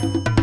Bye.